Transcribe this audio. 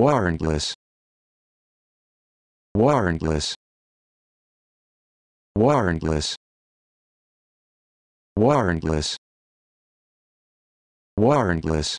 warrantless. Warrantless. Warrantless. Warrantless. Warrantless.